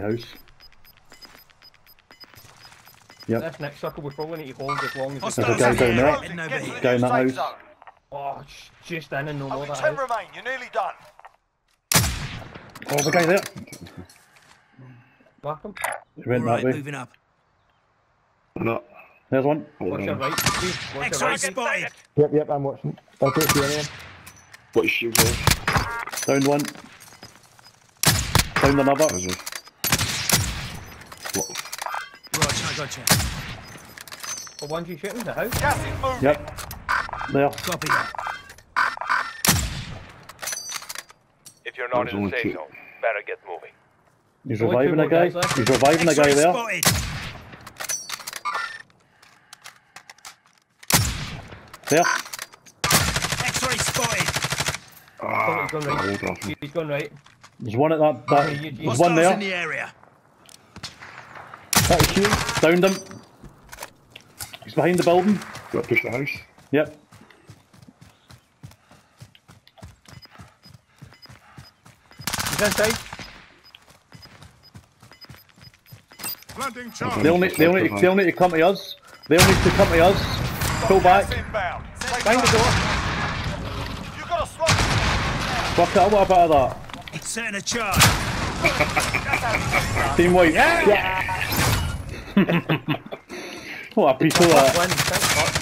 house. Yep. This next circle we probably need to hold as long as we There's a can. guy down there. Heading over in that house. zone. Oh, it's just in and no more that ten house. remain. You're nearly done. Oh, there's a guy there. Mark him. He went Alright, that way. moving up. No. There's one. Watch your right. Steve. Watch your right. spotted. Yep, yep, I'm watching. I don't see anyone. What is shield off? Down one. Down another. There's a... What? Right, I gotcha. The ones you shooting, the house. Gas is moving. Yep. There. Copy that. If you're not There's in the safe zone, better get moving. He's reviving a guy. guys. He's reviving a guy there. spotted. There. X-ray spotted. Ah, he's gone right. He's gone right. There's one at that. that you- you- there's one Hostiles in there. the area. That was you. Downed him. He's behind the building. Got to push the house. Yep. He's inside. Planting charge. They only, they only, they only need to come to us. They only need to come to us. Pull back. Gas inbound. Take Behind the door. You got a slot. Fuck it, I want a bit of that. Setting a charge. Team white. Yeah. What a piece